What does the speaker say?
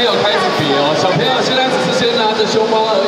没有开始比哦。小朋友现在只是先拿着熊猫而